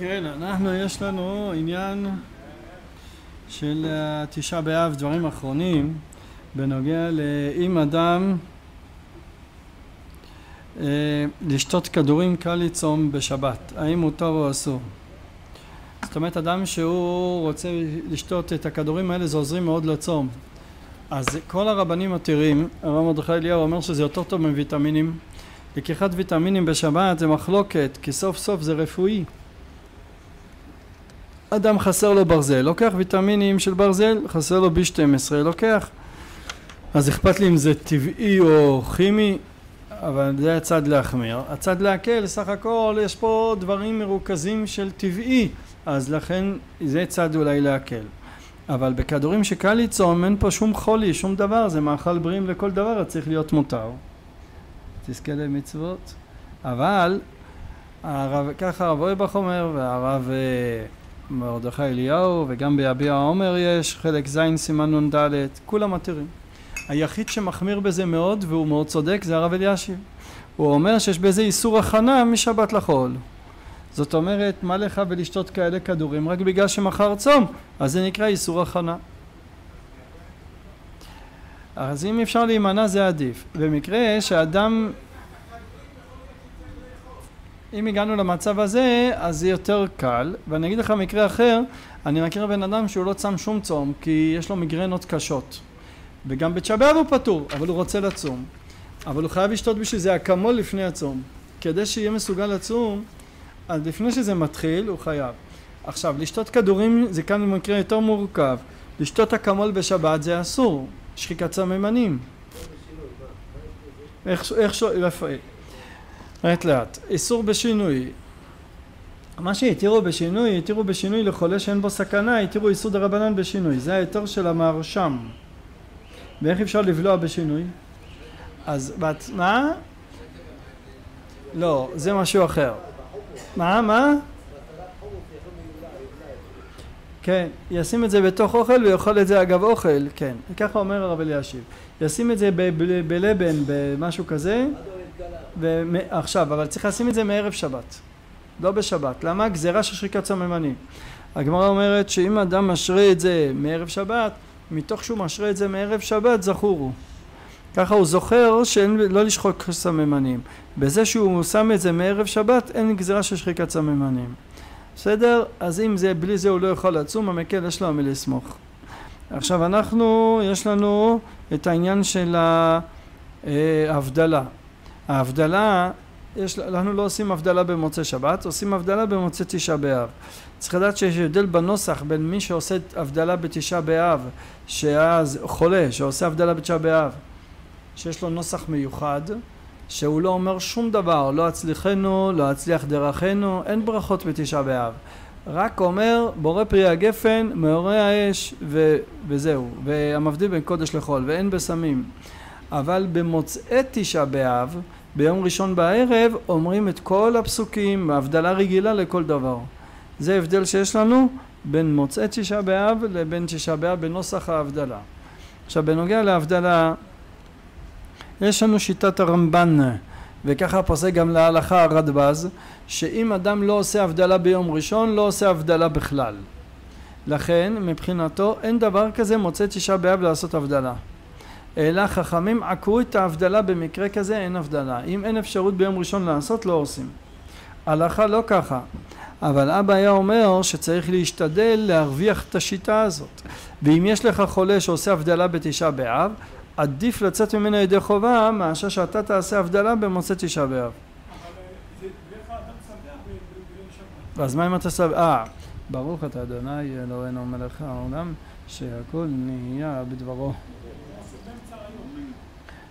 כן, אנחנו, יש לנו עניין של תשעה באב, דברים אחרונים, בנוגע לאם אדם אה, לשתות כדורים קל לצום בשבת, האם מותר או אסור? זאת אומרת, אדם שהוא רוצה לשתות את הכדורים האלה, זה עוזרים מאוד לצום. אז כל הרבנים מתירים, הרב מרדכי אליהו אומר שזה יותר טוב מוויטמינים. לקיחת ויטמינים בשבת זה מחלוקת, כי סוף סוף זה רפואי. אדם חסר לו ברזל, לוקח ויטמינים של ברזל, חסר לו B12, לוקח. אז אכפת לי אם זה טבעי או כימי, אבל זה הצד להחמיר. הצד להקל, סך הכל יש פה דברים מרוכזים של טבעי, אז לכן זה צד אולי להקל. אבל בכדורים שקל לצום אין פה שום חולי, שום דבר, זה מאכל בריאים לכל דבר, אז צריך להיות מותר. תזכה למצוות. אבל הרב, ככה הרב אויבך אומר, והרב אה, מרדכי אליהו, וגם ביביע העומר יש, חלק ז' סימן נ"ד, כולם מתירים. היחיד שמחמיר בזה מאוד, והוא מאוד צודק, זה הרב אלישיב. הוא אומר שיש בזה איסור הכנה משבת לחול. זאת אומרת, מה לך ולשתות כאלה כדורים רק בגלל שמחר צום, אז זה נקרא איסור הכנה. אז אם אפשר להימנע זה עדיף. במקרה שאדם אם הגענו למצב הזה, אז זה יותר קל, ואני אגיד לך מקרה אחר, אני מכיר בן אדם שהוא לא צם שום צום, כי יש לו מיגרנות קשות. וגם בתשעה באב הוא פטור, אבל הוא רוצה לצום. אבל הוא חייב לשתות בשביל זה אקמול לפני הצום. כדי שיהיה מסוגל לצום, אז לפני שזה מתחיל, הוא חייב. עכשיו, לשתות כדורים זה כאן במקרה יותר מורכב. לשתות אקמול בשבת זה אסור, שחיקת סממנים. איך, איך, איפה, לאט לאט. איסור בשינוי. מה שהתירו בשינוי, התירו בשינוי לחולה שאין בו סכנה, התירו איסור דרבנן בשינוי. זה ההיתר של המהרשם. ואיך אפשר לבלוע בשינוי? אז בת... מה? לא, זה משהו אחר. מה? מה? כן, ישים את זה בתוך אוכל ויאכל את זה אגב אוכל, כן. ככה אומר הרב אלישיב. ישים את זה בלבן, במשהו כזה. עכשיו, אבל צריך לשים את זה מערב שבת, לא בשבת. למה? גזירה של שריקת סממנים. הגמרא אומרת שאם אדם משרה את זה מערב שבת, מתוך שהוא משרה את זה מערב שבת, זכורו. ככה הוא זוכר שאין לא לשחוק סממנים. בזה שהוא שם את זה מערב שבת, אין גזירה של שחיקת סממנים. בסדר? אז אם זה, בלי זה הוא לא יכול לצום, המקל יש לו על מי לסמוך. עכשיו אנחנו, יש לנו את העניין של ההבדלה. ההבדלה, יש, אנחנו לא עושים הבדלה במוצאי שבת, עושים הבדלה במוצאי תשעה באב. צריך לדעת שיש הבדל בנוסח בין מי שעושה הבדלה בתשעה באב, שאז חולה, שעושה הבדלה בתשעה באב, שיש לו נוסח מיוחד, שהוא לא אומר שום דבר, לא אצליחנו, לא אצליח דרכנו, אין ברכות בתשעה באב. רק אומר בורא פרי הגפן, מאורי האש ו- וזהו, והמבדיל בין קודש לחול, ואין בסמים. אבל במוצאי תשעה באב ביום ראשון בערב אומרים את כל הפסוקים, הבדלה רגילה לכל דבר. זה הבדל שיש לנו בין מוצאי תשעה באב לבין תשעה באב בנוסח ההבדלה. עכשיו בנוגע להבדלה, יש לנו שיטת הרמב"ן, וככה פוסק גם להלכה הרדב"ז, שאם אדם לא עושה הבדלה ביום ראשון, לא עושה הבדלה בכלל. לכן מבחינתו אין דבר כזה מוצאי תשעה באב לעשות הבדלה. אלא חכמים עקרו את ההבדלה במקרה כזה אין הבדלה. אם אין אפשרות ביום ראשון לעשות לא עושים. הלכה לא ככה. אבל אבא היה אומר שצריך להשתדל להרוויח את השיטה הזאת. ואם יש לך חולה שעושה הבדלה בתשעה באב עדיף לצאת ממנו ידי חובה מאשר שאתה תעשה הבדלה במוצא תשעה באב. אז מה אם אתה סבב? אה, ברוך אתה אדוני אלוהינו מלך העולם שהכל נהיה בדברו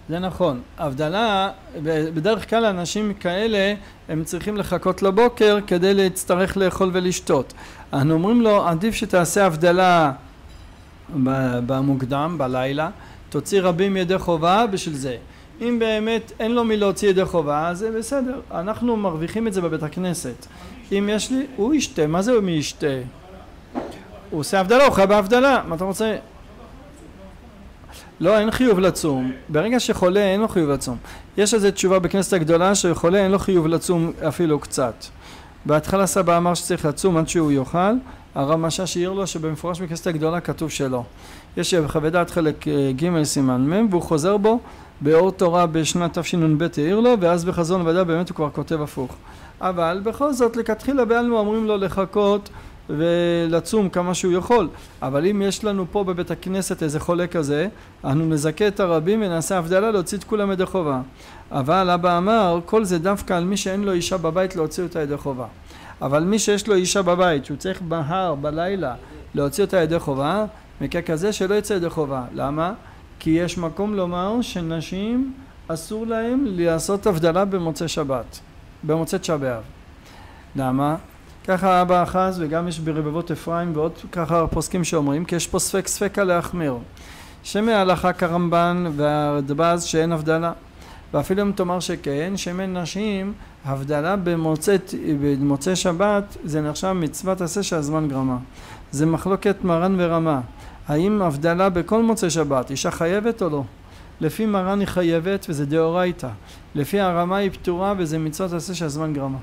זה נכון. הבדלה, בדרך כלל אנשים כאלה הם צריכים לחכות לבוקר כדי להצטרך לאכול ולשתות. אנחנו אומרים לו עדיף שתעשה הבדלה במוקדם, בלילה, תוציא רבים ידי חובה בשביל זה. אם באמת אין לו מי להוציא ידי חובה, אז זה בסדר. אנחנו מרוויחים את זה בבית הכנסת. אם יש לי, הוא ישתה, מה זה מי ישתה? הוא עושה הבדלה, הוא חי בהבדלה, מה אתה רוצה? לא, אין חיוב לצום. ברגע שחולה אין לו חיוב לצום. יש איזו תשובה בכנסת הגדולה שחולה אין לו חיוב לצום אפילו קצת. בהתחלה סבא אמר שצריך לצום עד שהוא יאכל, הרב משאש העיר לו שבמפורש בכנסת הגדולה כתוב שלא. יש בחוות דעת חלק אה, ג' סימן מ' והוא חוזר בו באור תורה בשנת תשנ"ב העיר לו ואז בחזון ודאי באמת הוא כבר כותב הפוך. אבל בכל זאת לכתחילה בעלמא אומרים לו לחכות ולצום כמה שהוא יכול. אבל אם יש לנו פה בבית הכנסת איזה חולה כזה אנו נזכה את הרבים ונעשה הבדלה להוציא את כולם ידי חובה. אבל אבא אמר כל זה דווקא על מי שאין לו אישה בבית להוציא אותה ידי חובה. אבל מי שיש לו אישה בבית שהוא צריך בהר בלילה להוציא אותה ידי חובה כזה שלא יצא ידי חובה. למה? כי יש מקום לומר שנשים אסור להם לעשות הבדלה במוצאי שבת במוצאי תשעה באב. למה? ככה אבא אחז וגם יש ברבבות אפרים ועוד ככה פוסקים שאומרים כי יש פה ספק ספקה להחמיר. שמהלכה כרמב"ן והרדב"ז שאין הבדלה. ואפילו אם תאמר שכן שמן נשים הבדלה במוצאי, במוצאי שבת זה נחשב מצוות עשה שהזמן גרמה. זה מחלוקת מרן ורמה. האם הבדלה בכל מוצאי שבת אישה חייבת או לא? לפי מרן היא חייבת וזה דאורייתא. לפי הרמה היא פטורה וזה מצוות עשה שהזמן גרמה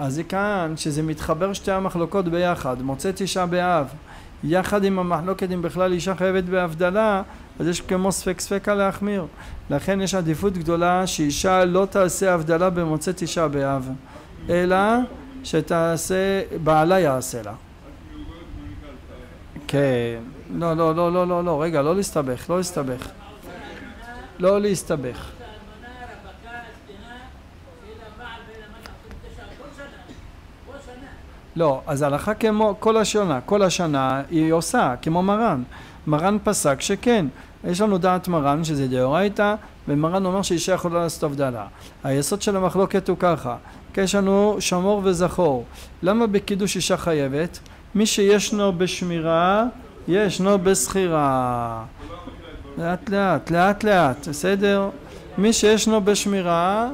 אז זה כאן שזה מתחבר שתי המחלוקות ביחד. מוצא תשעה באב. יחד עם המחלוקת אם בכלל אישה חייבת בהבדלה אז יש כמו ספק ספקה להחמיר. לכן יש עדיפות גדולה שאישה לא תעשה הבדלה במוצא תשעה באב אלא שתעשה בעלה יעשה לה. כן. לא לא לא לא לא לא. רגע לא להסתבך לא להסתבך. לא להסתבך לא, אז הלכה כמו כל השנה, כל השנה היא עושה, כמו מרן. מרן פסק שכן. יש לנו דעת מרן שזה דאורייתא, ומרן אומר שאישה יכולה לעשות הבדלה. היסוד של המחלוקת הוא ככה, כי יש לנו שמור וזכור. למה בקידוש אישה חייבת? מי שישנו בשמירה, ישנו בשכירה. לאט לאט, לאט לאט, בסדר? מי שישנו בשמירה,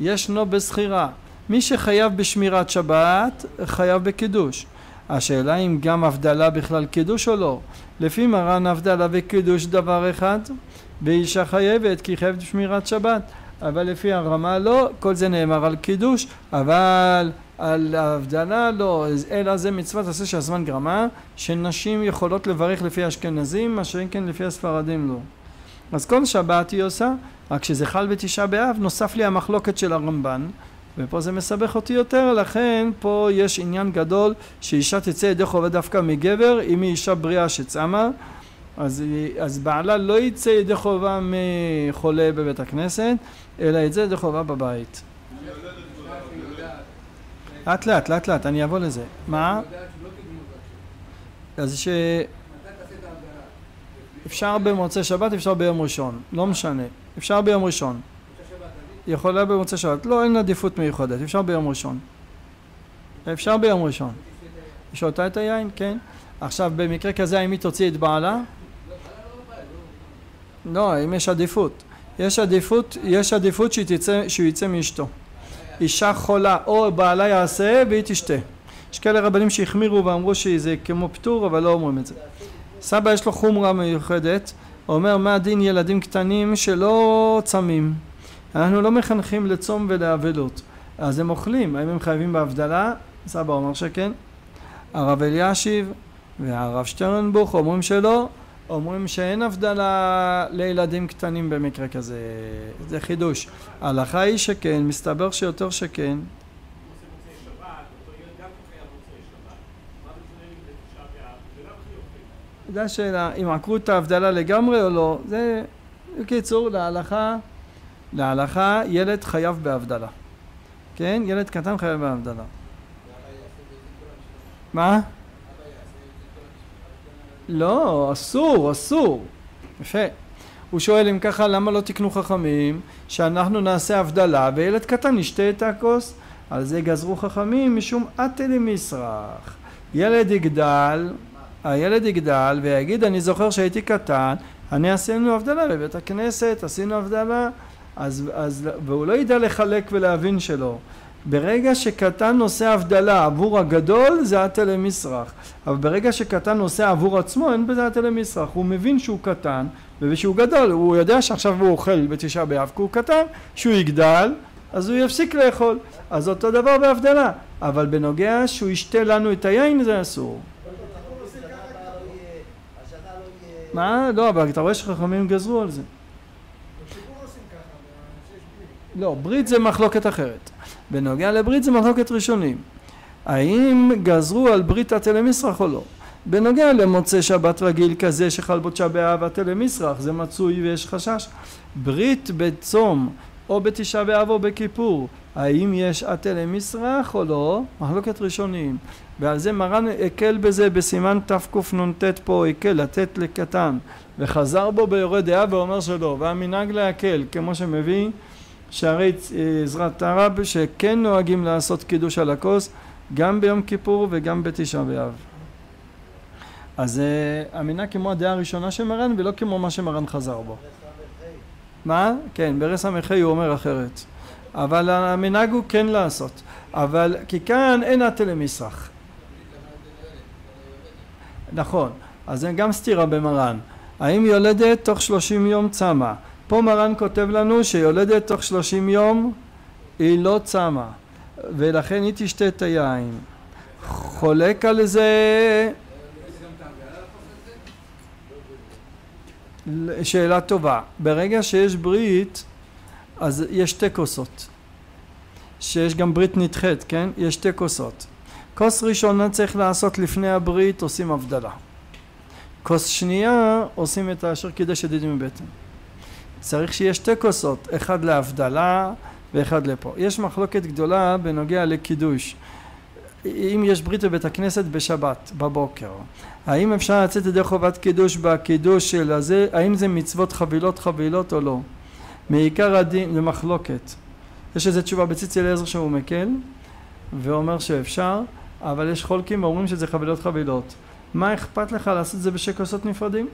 ישנו בשכירה. מי שחייב בשמירת שבת חייב בקידוש. השאלה אם גם הבדלה בכלל קידוש או לא. לפי מרן הבדלה וקידוש דבר אחד ואישה חייבת כי חייבת בשמירת שבת. אבל לפי הרמה לא כל זה נאמר על קידוש אבל על הבדלה לא. אלא זה מצוות עשה שהזמן גרמה שנשים יכולות לברך לפי האשכנזים מה שאין כן לפי הספרדים לא. אז כל שבת היא עושה רק שזה חל בתשעה באב נוסף לי המחלוקת של הרמב"ן ופה זה מסבך אותי יותר, לכן פה יש עניין גדול שאישה תצא ידי חובה דווקא מגבר, אם היא אישה בריאה שצמה, אז, אז בעלה לא יצא ידי חובה מחולה בבית הכנסת, אלא יצא ידי חובה בבית. לאט לאט, לאט לאט, אני אבוא לזה. מה? אז ש... אפשר במוצאי שבת, אפשר ביום ראשון, לא משנה. אפשר ביום ראשון. יכולה במוצאי שבת. לא, אין עדיפות מיוחדת, אפשר ביום ראשון. אפשר ביום ראשון. שותה את היין? כן. עכשיו, במקרה כזה, האם היא תוציא את בעלה? לא, אם יש עדיפות. יש עדיפות, יש עדיפות שהיא תצא, שהוא יצא מאשתו. אישה חולה, או בעלה יעשה והיא תשתה. יש כאלה רבנים שהחמירו ואמרו שזה כמו פטור, אבל לא אומרים את זה. סבא יש לו חומרה מיוחדת, אומר מה דין ילדים קטנים שלא צמים. אנחנו לא מחנכים לצום ולאבלות אז הם אוכלים, האם הם חייבים בהבדלה? סבא אומר שכן. הרב אלישיב והרב שטרנבוך אומרים שלא. אומרים שאין הבדלה לילדים קטנים במקרה כזה. זה חידוש. ההלכה היא שכן, מסתבר שיותר שכן. זו השאלה, אם עקרו את ההבדלה לגמרי או לא, זה בקיצור להלכה להלכה ילד חייב בהבדלה. כן? ילד קטן חייב בהבדלה. מה? לא, אסור, אסור. יפה. הוא שואל אם ככה למה לא תקנו חכמים שאנחנו נעשה הבדלה וילד קטן ישתה את הכוס על זה גזרו חכמים משום אטלי מסרח ילד יגדל הילד יגדל ויגיד אני זוכר שהייתי קטן אני עשינו הבדלה בבית הכנסת עשינו הבדלה אז, אז, והוא לא ידע לחלק ולהבין שלא. ברגע שקטן עושה הבדלה עבור הגדול זה התלה מסרח אבל ברגע שקטן עושה עבור עצמו אין בזה התלה מסרח הוא מבין שהוא קטן ושהוא גדול הוא יודע שעכשיו הוא אוכל בתשעה באב כי הוא קטן שהוא יגדל אז הוא יפסיק לאכול. אז אותו דבר בהבדלה. אבל בנוגע שהוא ישתה לנו את היין זה אסור. מה? לא, אבל אתה רואה שחכמים גזרו על זה. לא, ברית זה מחלוקת אחרת. בנוגע לברית זה מחלוקת ראשונים. האם גזרו על ברית התלמיסרח או לא? בנוגע למוצא שבת רגיל כזה שחל בו תשעה באב התלמיסרח זה מצוי ויש חשש. ברית בצום או בתשעה באב או בכיפור האם יש התלמיסרח או לא? מחלוקת ראשונים. ועל זה מרן הקל בזה בסימן תקנ"ט פה הקל לתת לקטן וחזר בו ביורה דעה ואומר שלא והמנהג להקל כמו שמביא שערי עזרת הרב שכן נוהגים לעשות קידוש על הכוס גם ביום כיפור וגם בתשעה באב. אז uh, המנהג כמו הדעה הראשונה של מרן ולא כמו מה שמרן חזר בו. מה? כן, ברס המחי הוא אומר אחרת. אבל המנהג הוא כן לעשות. אבל כי כאן אין התלמיסרח. נכון, אז זה גם סתירה במרן. האם יולדת תוך שלושים יום צמה? פה מרן כותב לנו שיולדת תוך שלושים יום היא לא צמה ולכן היא תשתה את היין. חולק על זה שאלה טובה. ברגע שיש ברית אז יש שתי כוסות. שיש גם ברית נדחית, כן? יש שתי כוסות. כוס ראשונה צריך לעשות לפני הברית, עושים הבדלה. כוס שנייה עושים את האשר קידש ידידים מבטן. צריך שיהיה שתי כוסות, אחד להבדלה ואחד לפה. יש מחלוקת גדולה בנוגע לקידוש. אם יש ברית בבית הכנסת בשבת, בבוקר, האם אפשר לצאת ידי חובת קידוש בקידוש של הזה, האם זה מצוות חבילות חבילות או לא? מעיקר הדין, זה מחלוקת. יש איזה תשובה בציצי אליעזר שהוא מקל, ואומר שאפשר, אבל יש חולקים ואומרים שזה חבילות חבילות. מה אכפת לך לעשות את זה בשתי כוסות נפרדים?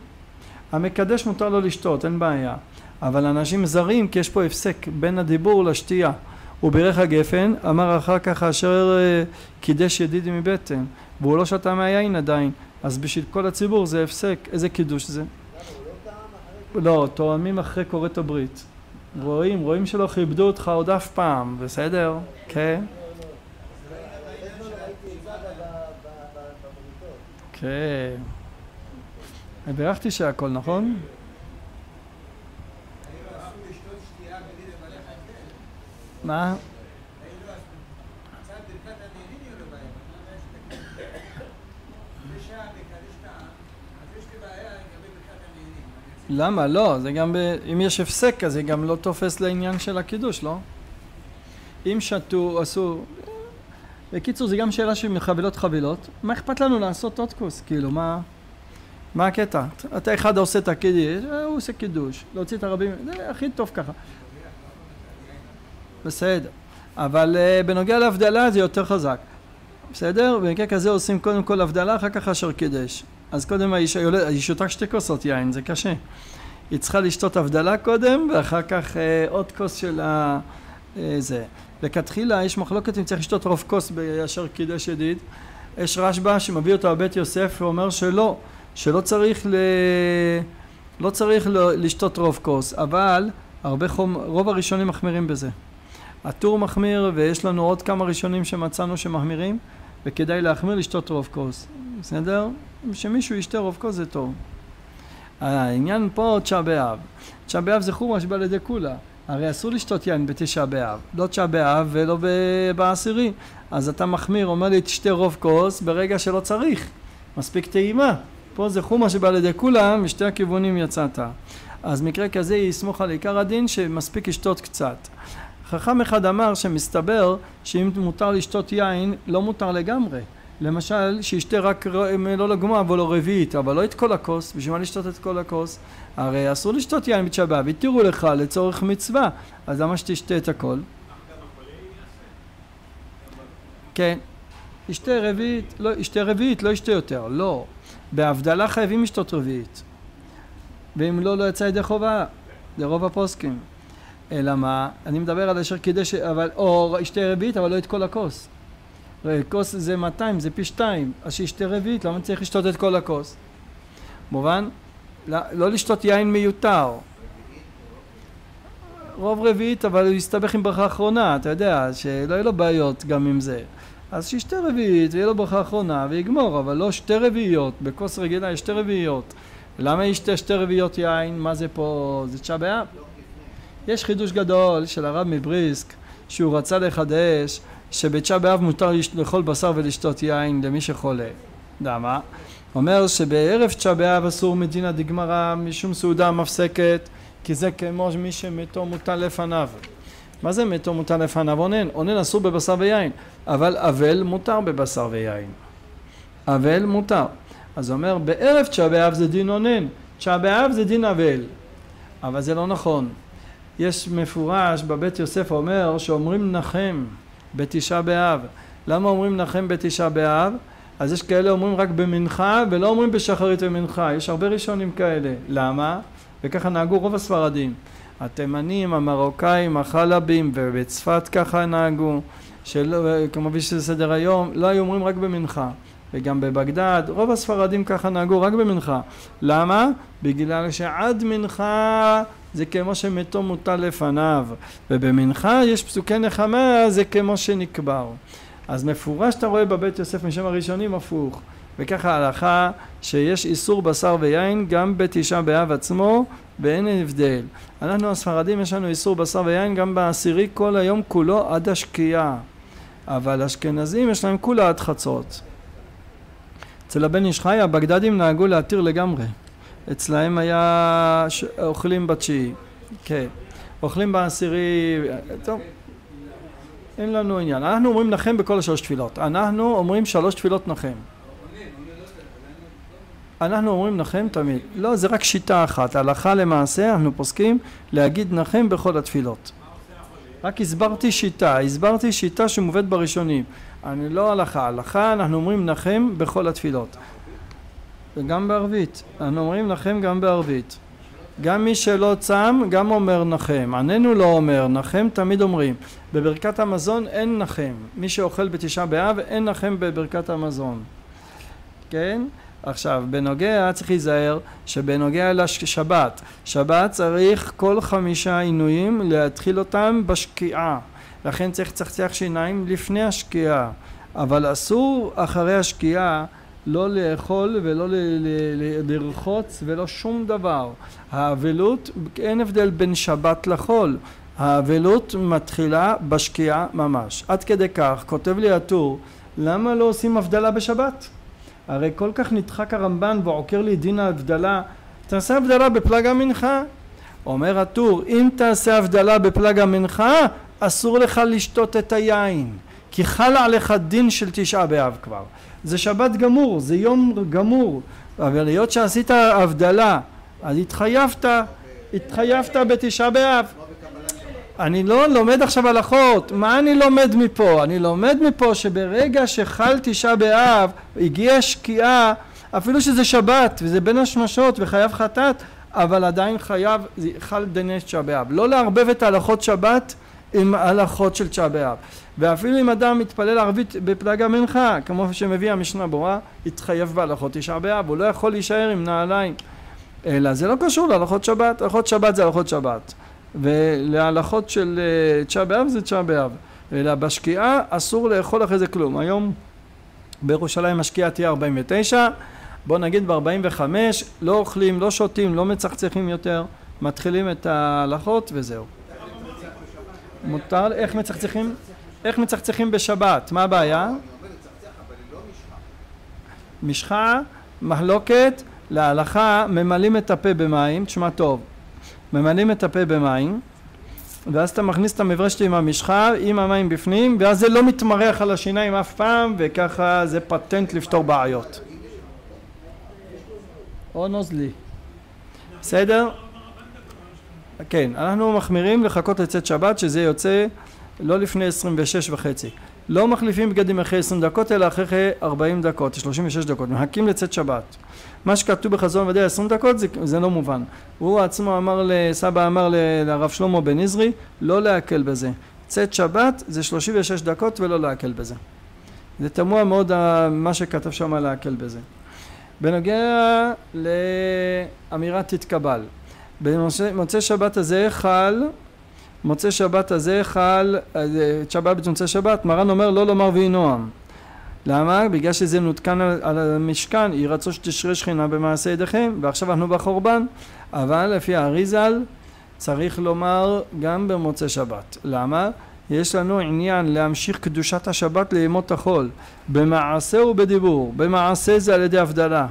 המקדש מותר לו לשתות, אין בעיה. אבל אנשים זרים, כי יש פה הפסק בין הדיבור לשתייה. הוא בירך הגפן, אמר אחר כך אשר אה, קידש ידיד מבטן, והוא לא שתה מהיין עדיין, אז בשביל כל הציבור זה הפסק, איזה קידוש זה? לא, תואמים אחרי כורת הברית. רואים, רואים שלא כיבדו אותך עוד אף פעם, בסדר? כן? כן. בירכתי שהכל, נכון? מה? למה? לא, זה גם ב... אם יש הפסק אז זה גם לא תופס לעניין של הקידוש, לא? אם שתו, עשו... בקיצור, זה גם שאלה של חבילות חבילות. מה אכפת לנו לעשות עוד כוס? כאילו, מה... מה הקטע? אתה אחד עושה את הקידוש, אה, הוא עושה קידוש. להוציא את הרבים, זה הכי טוב ככה. בסדר. אבל uh, בנוגע להבדלה זה יותר חזק. בסדר? במקרה כזה עושים קודם כל הבדלה, אחר כך אשר קידש. אז קודם האישה יולדת, היא שותה שתי כוסות יין, זה קשה. היא צריכה לשתות הבדלה קודם, ואחר כך אה, עוד כוס של ה... אה, זה. לכתחילה יש מחלוקת אם צריך לשתות רוב כוס באשר קידש ידיד. יש רשב"א שמביא אותו בבית יוסף ואומר שלא, שלא צריך ל... לא צריך לשתות רוב כוס, אבל הרבה חום, רוב הראשונים מחמירים בזה. הטור מחמיר ויש לנו עוד כמה ראשונים שמצאנו שמחמירים וכדאי להחמיר לשתות רוב כוס, בסדר? שמישהו ישתה רוב כוס זה טוב. העניין פה תשעה באב. תשעה באב זה חומרה שבא לידי כולה. הרי אסור לשתות יין בתשעה באב, לא תשעה באב ולא בעשירי. אז אתה מחמיר, אומר לי תשתה רוב כוס ברגע שלא צריך. מספיק טעימה. פה זה חומה שבא לידי כולם, משתי הכיוונים יצאת. אז מקרה כזה יסמוך על עיקר הדין שמספיק לשתות קצת. חכם אחד אמר שמסתבר שאם מותר לשתות יין לא מותר לגמרי. למשל שישתה רק לא לגמר אבל לא רביעית אבל לא את כל הכוס בשביל מה לשתות את כל הכוס? הרי אסור לשתות יין בתשעה התירו לך לצורך מצווה. אז למה שתשתה את הכל? כן. ישתה רביעית לא ישתה רביעית לא ישתה יותר. לא. בהבדלה חייבים לשתות רביעית. ואם לא לא יצא ידי חובה. לרוב הפוסקים אלא מה? אני מדבר על אשר קידש, אבל, או ישתה רביעית, אבל לא את כל הכוס. כוס זה 200, זה פי 2, אז שישתה רביעית, למה צריך לשתות את כל הכוס? מובן? לא, לא לשתות יין מיותר. רוב רביעית, אבל הוא יסתבך עם ברכה אחרונה, אתה יודע, שלא יהיו לו בעיות גם עם זה. אז שישתה רביעית ויהיה לו ברכה אחרונה ויגמור, אבל לא שתי רביעיות, בכוס רגילה יש שתי רביעיות. למה ישתה שתי רביעיות יין? מה זה פה? זה תשעה באב? יש חידוש גדול של הרב מבריסק, שהוא רצה לחדש, שבתשעה באב מותר לאכול בשר ולשתות יין למי שחולה. למה? אומר שבערב תשעה באב אסור מדינא דגמרא משום סעודה מפסקת כי זה כמו מי שמתו מוטל לפניו. מה זה מתו מוטל לפניו? אונן. אונן אסור בבשר ויין, אבל אבל מותר בבשר ויין. אבל מותר. אז אומר בערב תשעה באב זה דין אונן, תשעה באב זה דין אבל. אבל זה לא נכון. יש מפורש בבית יוסף אומר שאומרים נחם בתשעה באב. למה אומרים נחם בתשעה באב? אז יש כאלה אומרים רק במנחה ולא אומרים בשחרית ומנחה, יש הרבה ראשונים כאלה. למה? וככה נהגו רוב הספרדים. התימנים, המרוקאים, החלבים ובצפת ככה נהגו, שלא, כמו בשביל סדר היום, לא היו אומרים רק במנחה. וגם בבגדד, רוב הספרדים ככה נהגו רק במנחה. למה? בגלל שעד מנחה זה כמו שמתו מוטל לפניו, ובמנחה יש פסוקי נחמה זה כמו שנקבר. אז מפורש אתה רואה בבית יוסף משם הראשונים הפוך. וככה ההלכה שיש איסור בשר ויין גם בתשעה באב עצמו ואין הבדל. אנחנו הספרדים יש לנו איסור בשר ויין גם בעשירי כל היום כולו עד השקיעה. אבל אשכנזים יש להם כולה עד חצות. אצל הבן איש חי הבגדדים נהגו להתיר לגמרי. אצלהם היה ש... אוכלים בתשיעי. כן. אוכלים בעשירי, טוב. אין לנו עניין. אנחנו אומרים נחם בכל השלוש תפילות. אנחנו אומרים שלוש תפילות נחם. אנחנו אומרים נחם תמיד. לא, זה רק שיטה אחת. הלכה למעשה אנחנו פוסקים להגיד נחם בכל התפילות. רק הסברתי שיטה, הסברתי שיטה שמובאת בראשונים. אני לא הלכה, הלכה אנחנו אומרים נחם בכל התפילות. וגם בערבית, אנחנו אומרים נחם גם בערבית. גם מי שלא צם גם אומר נחם, עננו לא אומר, נחם תמיד אומרים. בברכת המזון אין נחם, מי שאוכל בתשעה באב אין נחם בברכת המזון. כן? עכשיו, בנוגע, צריך להיזהר שבנוגע לשבת, שבת צריך כל חמישה עינויים להתחיל אותם בשקיעה, לכן צריך לצחצח שיניים לפני השקיעה, אבל אסור אחרי השקיעה לא לאכול ולא לרחוץ ולא שום דבר. האבלות, אין הבדל בין שבת לחול, האבלות מתחילה בשקיעה ממש. עד כדי כך, כותב לי הטור, למה לא עושים הבדלה בשבת? הרי כל כך נדחק הרמב"ן ועוקר לי דין ההבדלה, תעשה הבדלה בפלג המנחה. אומר הטור, אם תעשה הבדלה בפלג המנחה, אסור לך לשתות את היין, כי חל עליך דין של תשעה באב כבר. זה שבת גמור, זה יום גמור, אבל היות שעשית הבדלה, אז התחייבת, התחייבת בתשעה באב. אני לא לומד עכשיו הלכות, מה אני לומד מפה? אני לומד מפה שברגע שחל תשעה באב, הגיעה שקיעה, אפילו שזה שבת וזה בין השמשות וחייב חטאת, אבל עדיין חייב, חל דיני תשעה באב. לא לערבב את הלכות שבת עם הלכות של תשעה באב. ואפילו אם אדם מתפלל ערבית בפלג המנחה, כמו שמביא המשנה ברורה, התחייב בהלכות תשעה באב, הוא לא יכול להישאר עם נעליים. אלא זה לא קשור להלכות שבת, הלכות שבת זה הלכות שבת. ולהלכות של אה, תשעה באב זה תשעה באב. אלא בשקיעה אסור לאכול אחרי זה כלום. היום בירושלים השקיעה תהיה 49, בוא נגיד ב-45 לא אוכלים, לא שותים, לא מצחצחים יותר, מתחילים את ההלכות וזהו. מותר, איך מצחצחים? איך מצחצחים בשבת? מה הבעיה? משחה, מחלוקת, להלכה ממלאים את הפה במים, תשמע טוב, ממלאים את הפה במים ואז אתה מכניס את המברשת עם המשחה עם המים בפנים ואז זה לא מתמרח על השיניים אף פעם וככה זה פטנט לפתור בעיות או נוזלי בסדר? כן, אנחנו מחמירים לחכות לצאת שבת שזה יוצא לא לפני 26 וחצי לא מחליפים בגדים אחרי 20 דקות אלא אחרי 40 דקות, 36 דקות, מחכים לצאת שבת מה שכתוב בחזון ודאי 20 דקות זה, זה לא מובן. הוא עצמו אמר, סבא אמר לרב שלמה בן עזרי לא להקל בזה. צאת שבת זה 36 דקות ולא להקל בזה. זה תמוה מאוד מה שכתב שם להקל בזה. בנוגע לאמירת תתקבל. במוצאי שבת הזה חל מוצא שבת הזה חל, אה, שבת במוצאי שבת, מרן אומר לא לומר ויהי נועם. למה? בגלל שזה נותקן על, על המשכן, יהי רצון שתשרה שכינה במעשה ידיכם, ועכשיו אנחנו בחורבן. אבל לפי האריזל צריך לומר גם במוצאי שבת. למה? יש לנו עניין להמשיך קדושת השבת לימות החול, במעשה ובדיבור. במעשה זה על ידי הבדלה,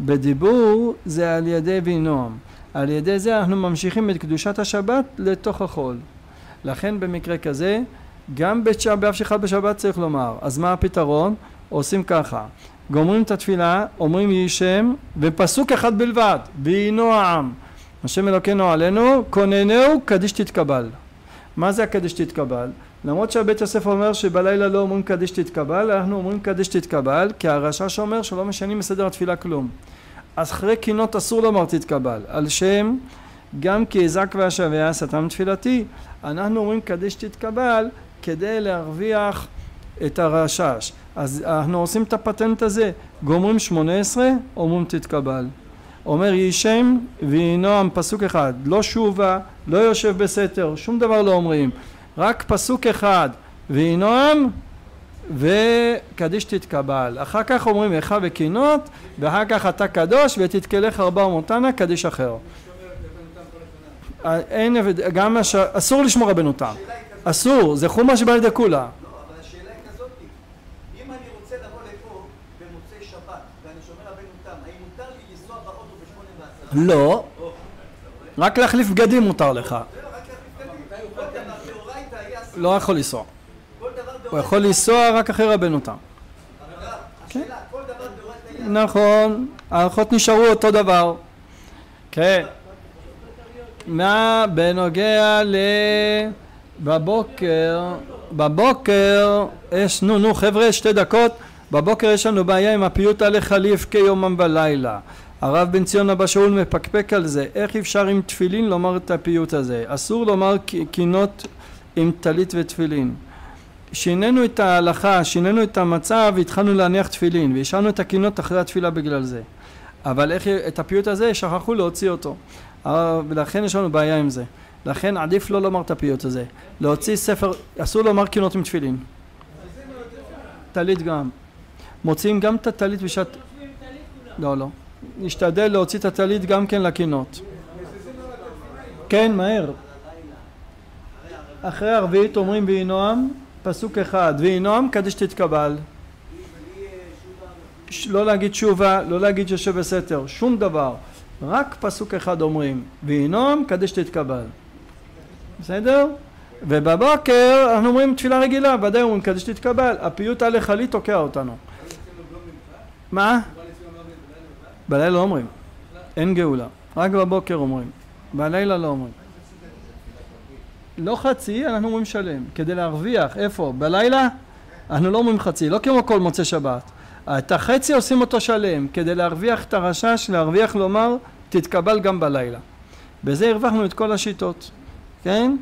בדיבור זה על ידי וינום. על ידי זה אנחנו ממשיכים את קדושת השבת לתוך החול. לכן במקרה כזה, גם באף שחל בשבת צריך לומר. אז מה הפתרון? עושים ככה, גומרים את התפילה, אומרים יהי שם, ופסוק אחד בלבד, ויהי נועם. השם אלוקינו עלינו, כוננהו קדיש תתקבל. מה זה הקדיש תתקבל? למרות שהבית יוסף אומר שבלילה לא אומרים קדיש תתקבל, אנחנו אומרים קדיש תתקבל, כי הרשש אומר שלא משנים מסדר התפילה כלום. אחרי קינות אסור לומר תתקבל, על שם גם כי אזעק ואשביה שתם תפילתי, אנחנו אומרים קדיש תתקבל כדי להרוויח את הרשש. אז אנחנו עושים את הפטנט הזה, גומרים שמונה עשרה, אומרים תתקבל. אומר יהי שם ויהי נועם פסוק אחד, לא שובה, לא יושב בסתר, שום דבר לא אומרים, רק פסוק אחד, ויהי נועם וקדיש תתקבל. אחר כך אומרים איכה וקינות, ואחר כך אתה קדוש ותתקלך ארבע ומותנה קדיש אחר. אין, גם אסור לשמור רבנותם, אסור, זה חומש בא לידי כולה. לא, רק להחליף בגדים מותר לך. לא יכול לנסוע. הוא יכול לנסוע רק אחרי רבנו תם. כן. נכון, ההלכות נשארו אותו דבר. כן. מה בנוגע ל... בבוקר, בבוקר יש, נו נו חבר'ה שתי דקות, בבוקר יש לנו בעיה עם הפיוט עליך לי אבכה יומם ולילה. הרב בן ציון אבא שאול מפקפק על זה, איך אפשר עם תפילין לומר את הפיוט הזה? אסור לומר קינות עם טלית ותפילין. שינינו את ההלכה, שינינו את המצב, התחלנו להניח תפילין, והשארנו את הקינות אחרי התפילה בגלל זה. אבל איך, את הפיוט הזה שכחו להוציא אותו. ולכן יש לנו בעיה עם זה. לכן עדיף לא לומר את הפיוט הזה. להוציא ספר, אסור לומר קינות עם תפילין. טלית גם. מוציאים גם את הטלית בשעת... לא, לא. נשתדל להוציא את הטלית גם כן לקינות. כן, מהר. אחרי הרביעית אומרים ויהי נועם, פסוק אחד, ויהי נועם קדש תתקבל. לא להגיד שובה, לא להגיד יושב בסתר, שום דבר. רק פסוק אחד אומרים, ויהי נועם קדש תתקבל. בסדר? ובבוקר אנחנו אומרים תפילה רגילה, ודאי אומרים קדש תתקבל. הפיוט עליך לי תוקע אותנו. מה? בלילה לא אומרים, אין גאולה, רק בבוקר אומרים, בלילה לא אומרים. לא חצי, אנחנו אומרים שלם, כדי להרוויח, איפה? בלילה? אנחנו לא אומרים חצי, לא כמו כל מוצאי שבת. את החצי עושים אותו שלם, כדי להרוויח את הרשש, להרוויח לומר, תתקבל גם בלילה. בזה הרווחנו את כל השיטות, כן?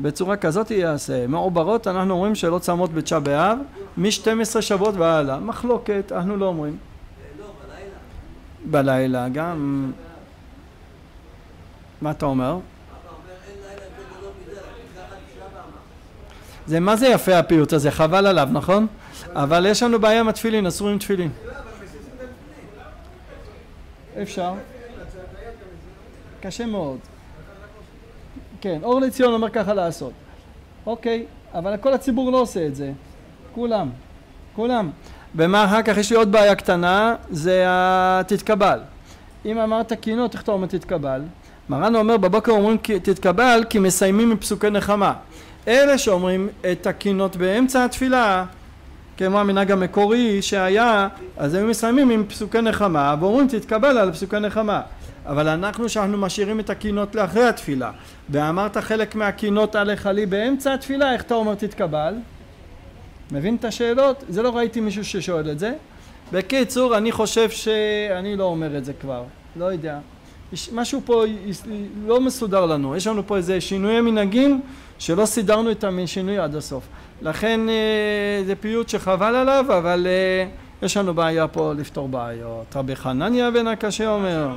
בצורה כזאת יעשה. מעוברות אנחנו אומרים שלא צמות בתשעה באב, מ-12 שבועות והלאה. מחלוקת, אנחנו לא אומרים. בלילה גם... מה אתה אומר? זה מה זה יפה הפיוט הזה, חבל עליו, נכון? אבל יש לנו בעיה עם התפילין, אסור עם תפילין. אפשר. קשה מאוד. כן, אור לציון אומר ככה לעשות. אוקיי, אבל כל הציבור לא עושה את זה. כולם. כולם. ומה אחר כך יש לי עוד בעיה קטנה, זה התתקבל. אם אמרת איך אתה אומר תתקבל? מרן אומר בבוקר אומרים תתקבל כי מסיימים עם פסוקי נחמה. אלה שאומרים את הקינות באמצע התפילה, כמו המנהג המקורי שהיה, אז הם מסיימים עם פסוקי נחמה ואומרים תתקבל על פסוקי נחמה. אבל אנחנו שאנחנו משאירים את הקינות לאחרי התפילה ואמרת חלק מהקינות עליך לי באמצע התפילה, איך אתה אומר תתקבל? מבין את השאלות? זה לא ראיתי מישהו ששואל את זה. בקיצור, אני חושב שאני לא אומר את זה כבר, לא יודע. משהו פה לא מסודר לנו, יש לנו פה איזה שינויי מנהגים שלא סידרנו את השינוי עד הסוף. לכן אה, זה פיוט שחבל עליו, אבל אה, יש לנו בעיה פה לפתור בעיות. רבי חנניה בן הקשה אומר